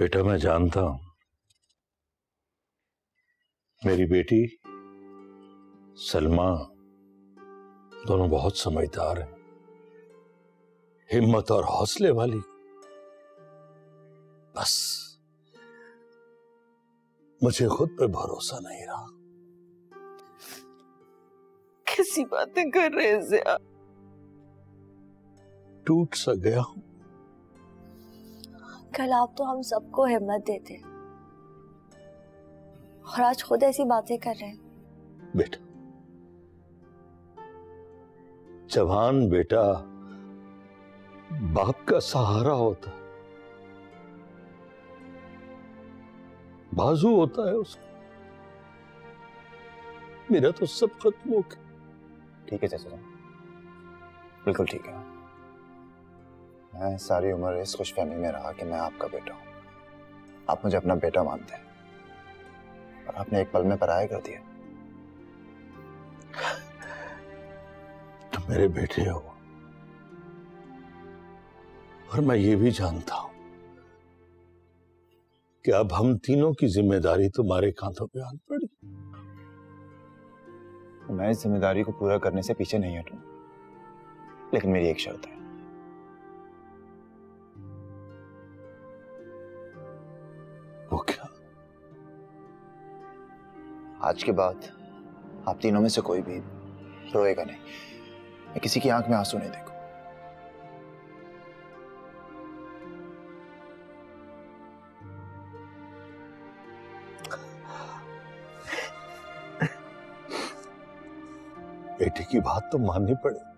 बेटा मैं जानता हूँ। मेरी बेटी सलमा दोनों बहुत समझदार हैं। हिम्मत और हौसले वाली। बस। मुझे खुद पे भरोसा नहीं रहा। कैसी बातें कर रहे हैं टूट सा गया हूँ। कल आप तो हम सबको हिम्मत देते और आज खुद ऐसी बातें कर रहे हैं। बेटा जवान बेटा बाप का सहारा होता बाजू होता है उसका। मेरा तो सब खत्म हो गया। ठीक है चाचा बिल्कुल ठीक है। मैं सारी उम्र इस खुश खुशफहमी में रहा कि मैं आपका बेटा हूँ। आप मुझे अपना बेटा मानते हैं। और आपने एक पल में पराया कर दिया। तुम मेरे बेटे हो। और मैं ये भी जानता हूँ कि अब हम तीनों की ज़िम्मेदारी तुम्हारे कांधों पे आन पड़ी मैं इस ज़िम्मेदारी को पूरा करने से पीछे नहीं हटूँगा। लेकिन मेरी एक शर्त है। वो क्या? आज के बाद आप तीनों में से कोई भी रोएगा नहीं। मैं किसी की आँख में आँसू नहीं देखू। बेटे की बात तो माननी पड़ेगी।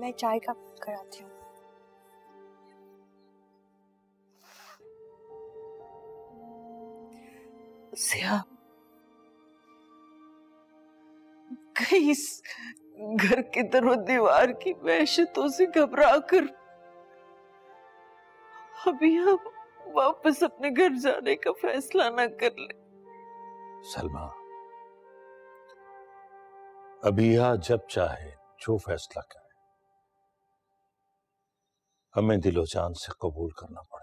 मैं चाय का कराती हूँ। जिया कहीं इस घर के दरो दीवार की वहशतों से घबरा कर अभी हम वापस अपने घर जाने का फैसला ना कर ले। सलमा, अभी या जब चाहे, जो फैसला करे। हमें दिलो जान से कबूल करना पड़ा